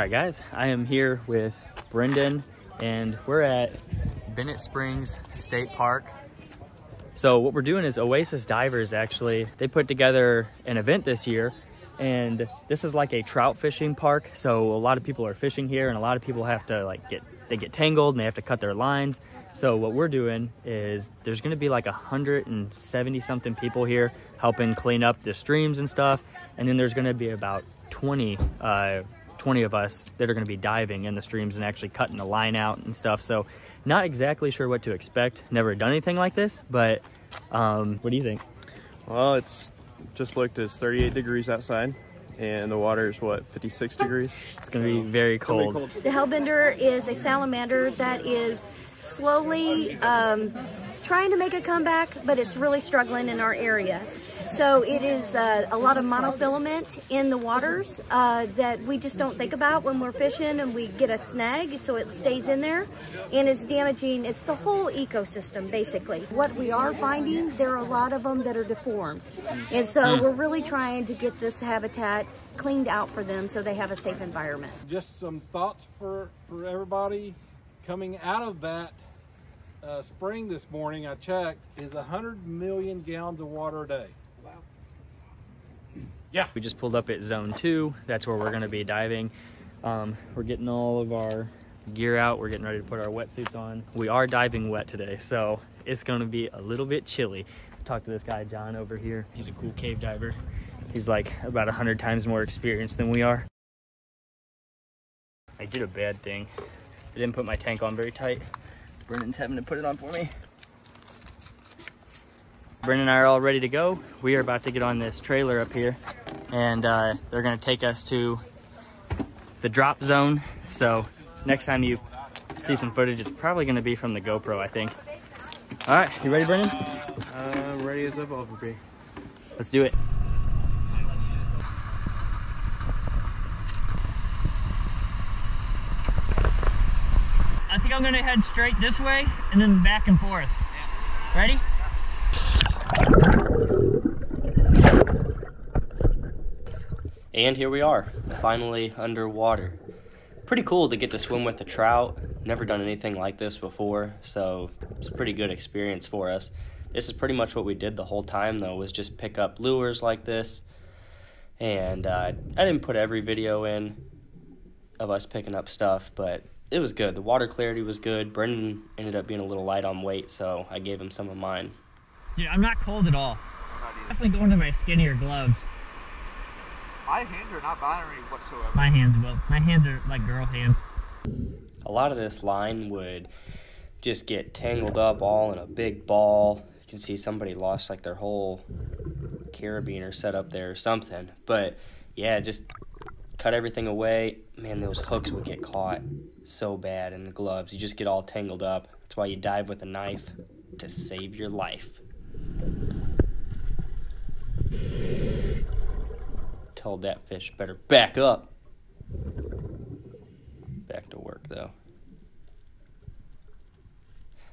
right, guys, I am here with Brendan and we're at Bennett Springs State Park. So what we're doing is Oasis Divers actually, they put together an event this year and this is like a trout fishing park. So a lot of people are fishing here and a lot of people have to like get, they get tangled and they have to cut their lines. So what we're doing is there's gonna be like 170 something people here helping clean up the streams and stuff. And then there's gonna be about 20 uh, 20 of us that are going to be diving in the streams and actually cutting the line out and stuff. So not exactly sure what to expect. Never done anything like this, but um, what do you think? Well, it's just looked as 38 degrees outside and the water is what 56 degrees it's gonna so, be very cold. cold. the hellbender is a salamander that is slowly um, trying to make a comeback but it's really struggling in our area so it is uh, a lot of monofilament in the waters uh, that we just don't think about when we're fishing and we get a snag, so it stays in there and it's damaging, it's the whole ecosystem basically. What we are finding, there are a lot of them that are deformed. And so hmm. we're really trying to get this habitat cleaned out for them so they have a safe environment. Just some thoughts for, for everybody coming out of that uh, spring this morning, I checked, is 100 million gallons of water a day. Wow. Yeah. We just pulled up at zone two. That's where we're gonna be diving. Um, we're getting all of our gear out. We're getting ready to put our wetsuits on. We are diving wet today, so it's gonna be a little bit chilly. Talk to this guy, John, over here. He's a cool cave diver. He's like about a 100 times more experienced than we are. I did a bad thing. I didn't put my tank on very tight. Brendan's having to put it on for me. Brendan and I are all ready to go. We are about to get on this trailer up here and uh, they're gonna take us to the drop zone. So next time you see some footage, it's probably gonna be from the GoPro, I think. All right, you ready, Brendan? Uh, ready as I've ever be. Let's do it. I'm gonna head straight this way and then back and forth. Yeah. Ready? And here we are, finally underwater. Pretty cool to get to swim with the trout. Never done anything like this before, so it's a pretty good experience for us. This is pretty much what we did the whole time though, was just pick up lures like this. And uh, I didn't put every video in of us picking up stuff, but it was good. The water clarity was good. Brendan ended up being a little light on weight, so I gave him some of mine. Dude, I'm not cold at all. Definitely going to my skinnier gloves. My hands are not bothering me whatsoever. My hands will. My hands are like girl hands. A lot of this line would just get tangled up all in a big ball. You can see somebody lost like their whole carabiner set up there or something. But yeah, just cut everything away. Man, those hooks would get caught so bad in the gloves. You just get all tangled up. That's why you dive with a knife to save your life. Told that fish better back up. Back to work though.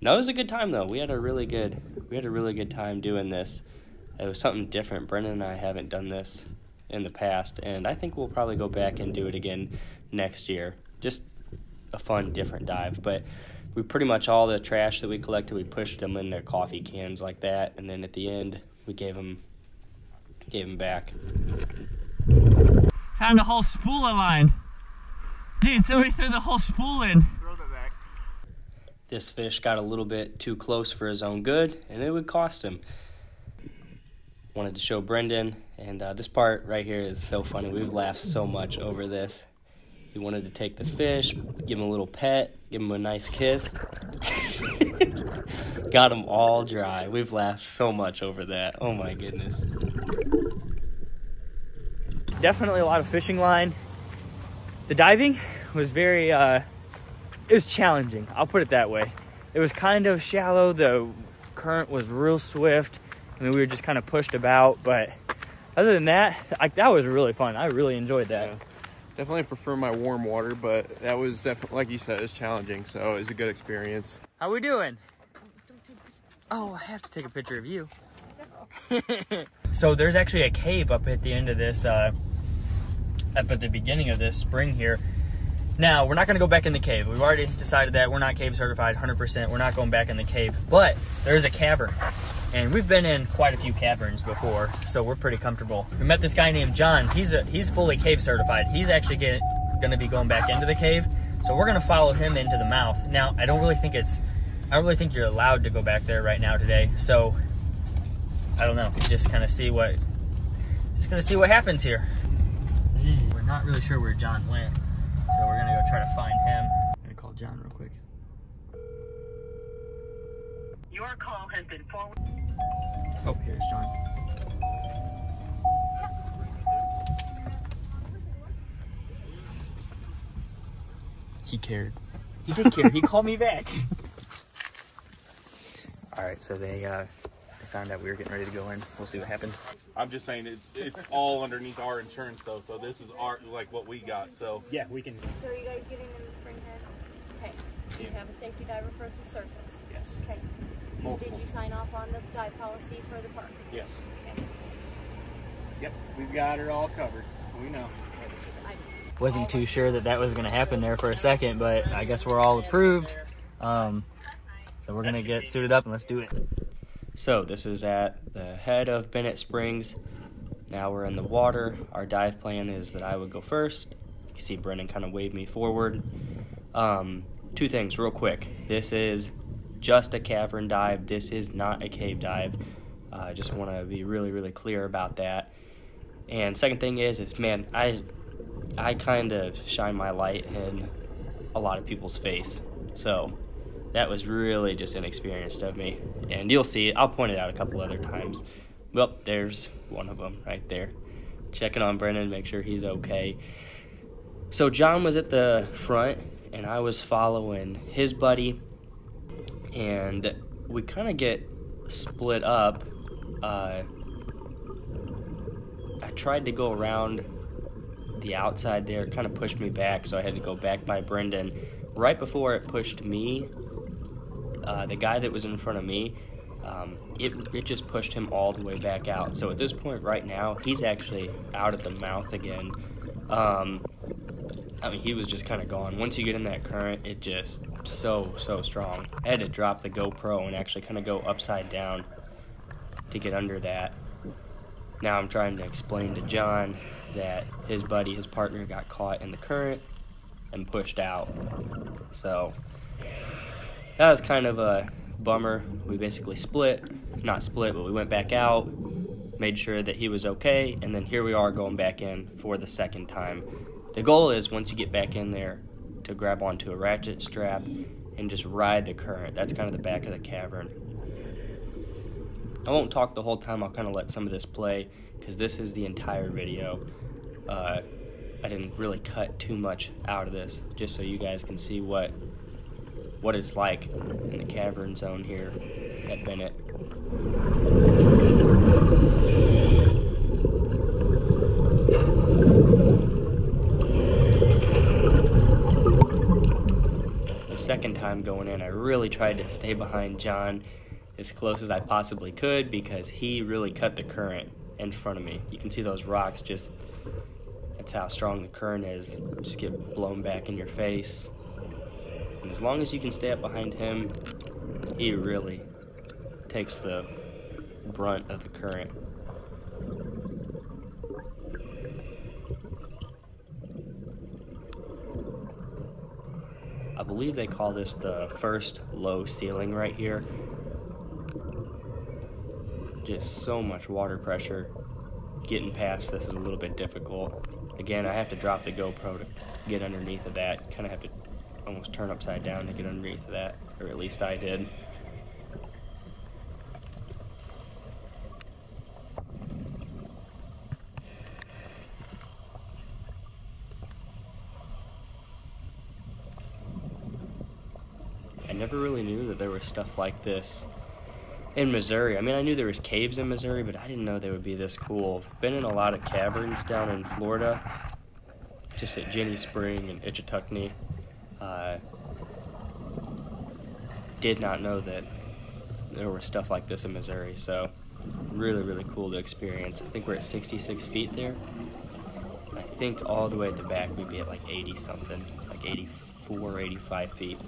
No, it was a good time though. We had a really good we had a really good time doing this. It was something different. Brendan and I haven't done this in the past, and I think we'll probably go back and do it again next year. Just a fun, different dive. But we pretty much all the trash that we collected, we pushed them in their coffee cans like that, and then at the end, we gave them gave them back. Found a whole spool of line. Dude, somebody threw the whole spool in. Throw that back. This fish got a little bit too close for his own good, and it would cost him. Wanted to show Brendan, and uh, this part right here is so funny. We've laughed so much over this. He wanted to take the fish, give him a little pet, give him a nice kiss. Got him all dry. We've laughed so much over that. Oh my goodness. Definitely a lot of fishing line. The diving was very, uh, it was challenging. I'll put it that way. It was kind of shallow. The current was real swift. I mean, we were just kind of pushed about, but other than that, I, that was really fun. I really enjoyed that. Yeah definitely prefer my warm water, but that was definitely, like you said, it's challenging. So it was a good experience. How we doing? Oh, I have to take a picture of you. so there's actually a cave up at the end of this, uh, up at the beginning of this spring here. Now, we're not going to go back in the cave. We've already decided that we're not cave certified 100%. We're not going back in the cave. But there's a cavern. And we've been in quite a few caverns before, so we're pretty comfortable. We met this guy named John. He's a, he's fully cave certified. He's actually get, to be going back into the cave. So we're to follow him into the mouth. Now, I don't really think it's I don't really think you're allowed to go back there right now today. So I don't know. Just kind of see what just to see what happens here. We're not really sure where John went. So we're gonna go try to find him. I'm gonna call John real quick. Your call has been forwarded. Oh, here's John. He cared. He did care. he called me back. All right, so they uh, they found out we were getting ready to go in. We'll see what happens. I'm just saying it's it's all underneath our insurance though, so this is our like what we got. So Yeah, we can. So are you guys getting in the spring head? Okay. Do you have a safety diver for the surface? yes, Okay. Did you sign off on the dive policy for the park? yes. Okay. Yep, we've got her all covered. We know. Wasn't too sure that that was going to happen there for a second, but I guess we're all approved. Um, so we're going to get suited up and let's do it. So this is at the head of Bennett Springs. Now we're in the water. Our dive plan is that I would go first. You can see Brendan kind of wave me forward. Um, two things real quick. This is just a cavern dive. This is not a cave dive. Uh, I just want to be really, really clear about that. And second thing is, is man, I I kind of shine my light in a lot of people's face. So that was really just inexperienced of me. And you'll see, I'll point it out a couple other times. Well, there's one of them right there. Checking on Brendan, make sure he's okay. So John was at the front, and I was following his buddy, and we kind of get split up. Uh, I tried to go around the outside there, kind of pushed me back, so I had to go back by Brendan. Right before it pushed me, uh, the guy that was in front of me, um, it, it just pushed him all the way back out. So at this point, right now, he's actually out at the mouth again. Um, I mean, he was just kind of gone. Once you get in that current, it just so, so strong. I had to drop the GoPro and actually kind of go upside down to get under that. Now I'm trying to explain to John that his buddy, his partner, got caught in the current and pushed out. So that was kind of a bummer. We basically split, not split, but we went back out, made sure that he was okay, and then here we are going back in for the second time. The goal is once you get back in there to grab onto a ratchet strap and just ride the current. That's kind of the back of the cavern. I won't talk the whole time. I'll kind of let some of this play because this is the entire video. Uh, I didn't really cut too much out of this, just so you guys can see what what it's like in the cavern zone here at Bennett. The second time going in, I really tried to stay behind John as close as I possibly could because he really cut the current in front of me. You can see those rocks just, that's how strong the current is, just get blown back in your face. And as long as you can stay up behind him, he really takes the brunt of the current. Believe they call this the first low ceiling right here just so much water pressure. Getting past this is a little bit difficult. Again, I have to drop the GoPro to get underneath of that. Kind of have to almost turn upside down to get underneath of that, or at least I did. I never really knew that there was stuff like this in Missouri. I mean, I knew there was caves in Missouri, but I didn't know they would be this cool. I've been in a lot of caverns down in Florida, just at Ginnie Spring and Ichetucknee. Uh, did not know that there was stuff like this in Missouri, so really, really cool to experience. I think we're at 66 feet there. I think all the way at the back we'd be at like 80 something. Like 84, 85 feet.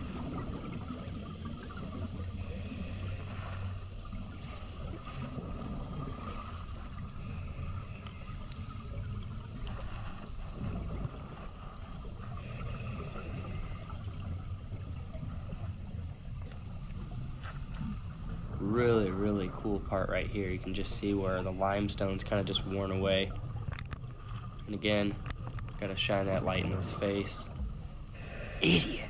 Really, really cool part right here. You can just see where the limestone's kind of just worn away. And again, gotta shine that light in his face. Idiot.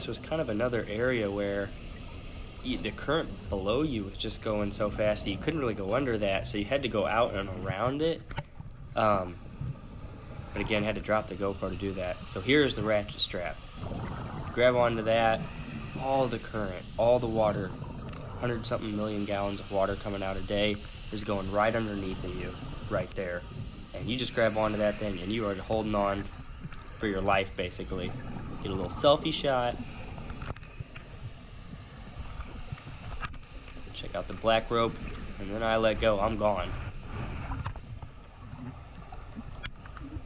This was kind of another area where you, the current below you was just going so fast that you couldn't really go under that, so you had to go out and around it. Um, but again, had to drop the GoPro to do that. So here's the ratchet strap. Grab onto that, all the current, all the water, 100 something million gallons of water coming out a day is going right underneath of you, right there. And you just grab onto that thing and you are holding on for your life basically. Get a little selfie shot. Check out the black rope, and then I let go. I'm gone.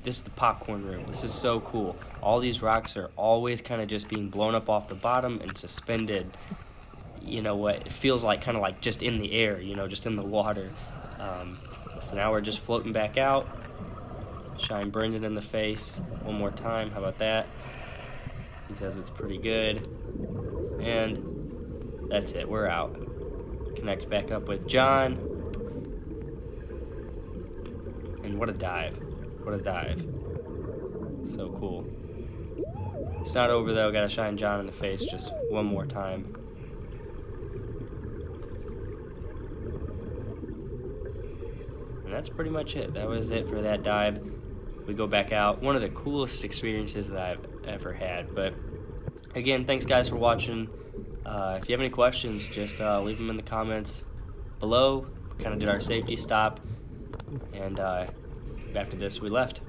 This is the popcorn room. This is so cool. All these rocks are always kind of just being blown up off the bottom and suspended. You know what? It feels like kind of like just in the air, you know, just in the water. Um, so now we're just floating back out. Shine Brendan in the face one more time. How about that? Says it's pretty good. And that's it. We're out. Connect back up with John. And what a dive. What a dive. So cool. It's not over though. Gotta shine John in the face just one more time. And that's pretty much it. That was it for that dive we go back out. One of the coolest experiences that I've ever had. But again, thanks guys for watching. Uh, if you have any questions, just uh, leave them in the comments below. We Kind of did our safety stop, and uh, after this, we left.